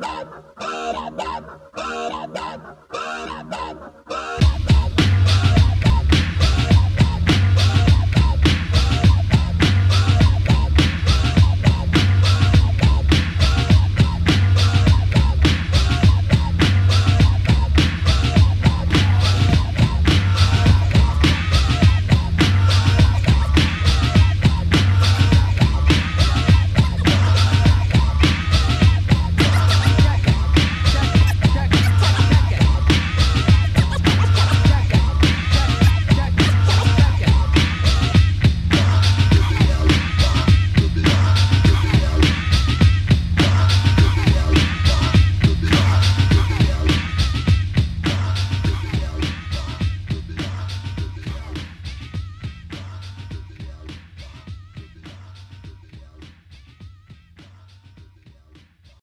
Ba-da-ba-ba-ba-ba-ba-ba